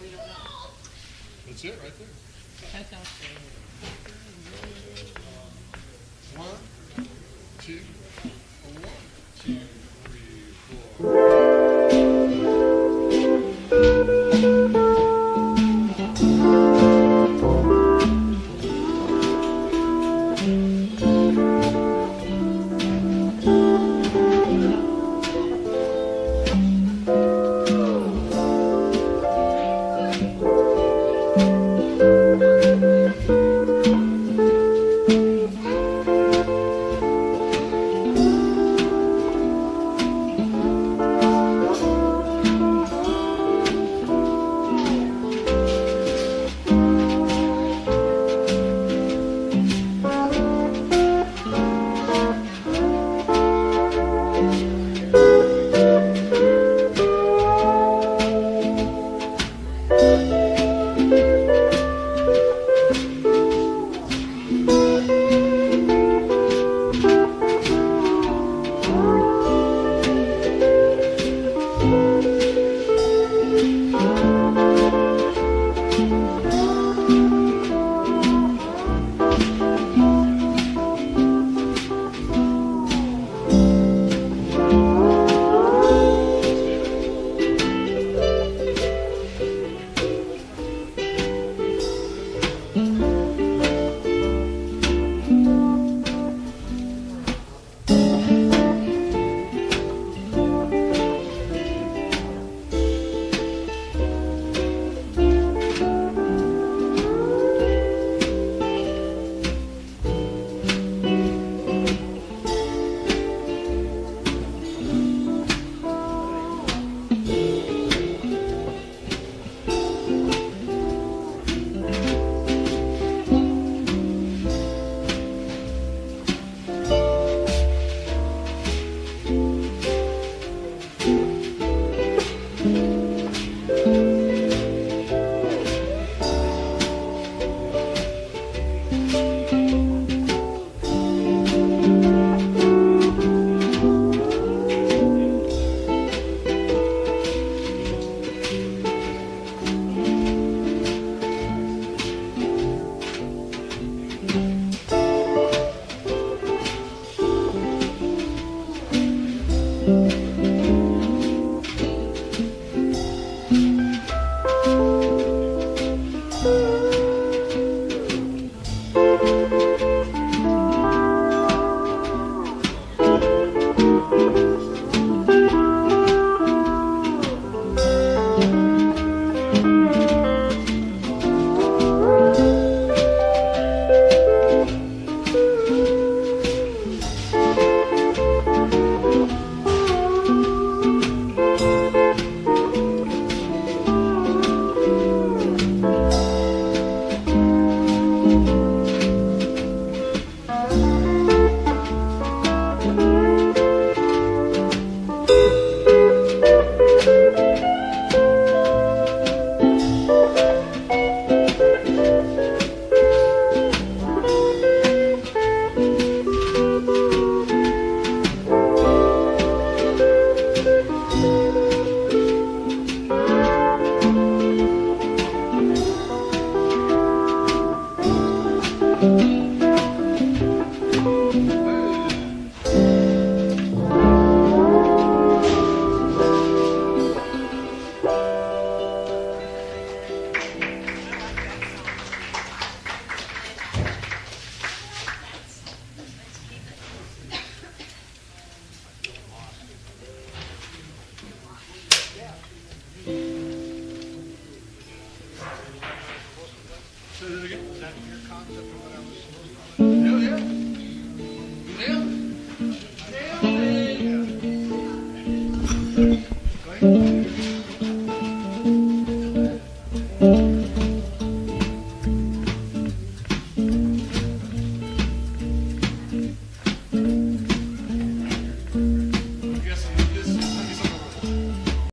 we don't know. That's it, right there. That sounds One, two, one, two, Say? Yeah. You